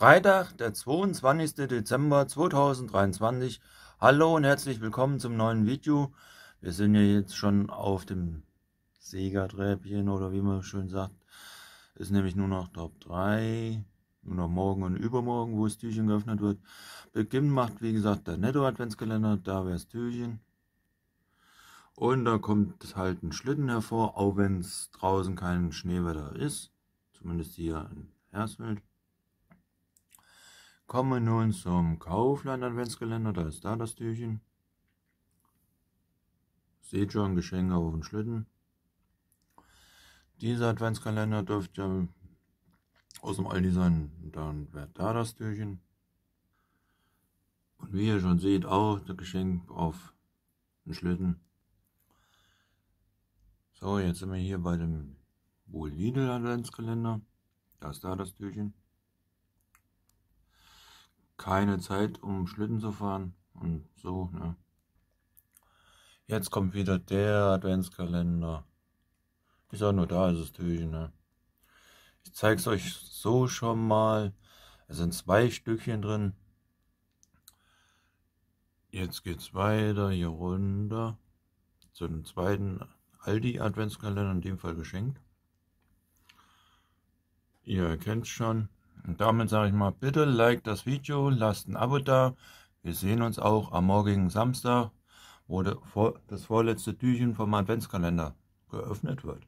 Freitag, der 22. Dezember 2023. Hallo und herzlich willkommen zum neuen Video. Wir sind ja jetzt schon auf dem Sega-Treppchen oder wie man schön sagt. Ist nämlich nur noch Top 3, nur noch morgen und übermorgen, wo das Türchen geöffnet wird. Beginn macht wie gesagt der Netto-Adventskalender, da wäre das Türchen. Und da kommt halt ein Schlitten hervor, auch wenn es draußen kein Schneewetter ist. Zumindest hier in Hersfeld. Kommen wir nun zum Kaufland Adventskalender, da ist da das Türchen. Seht schon, Geschenke auf den Schlitten. Dieser Adventskalender dürfte aus dem Aldi sein, dann wäre da das Türchen. Und wie ihr schon seht, auch das Geschenk auf den Schlitten. So, jetzt sind wir hier bei dem Wohl Lidl Adventskalender. Da ist da das Türchen keine Zeit, um Schlitten zu fahren und so. Ne? Jetzt kommt wieder der Adventskalender. Ist auch nur da, ist das Türchen. Ne? Ich zeige es euch so schon mal. Es sind zwei Stückchen drin. Jetzt geht's weiter hier runter zu dem zweiten Aldi Adventskalender, in dem Fall geschenkt. Ihr erkennt schon, und damit sage ich mal, bitte like das Video, lasst ein Abo da. Wir sehen uns auch am morgigen Samstag, wo das vorletzte Türchen vom Adventskalender geöffnet wird.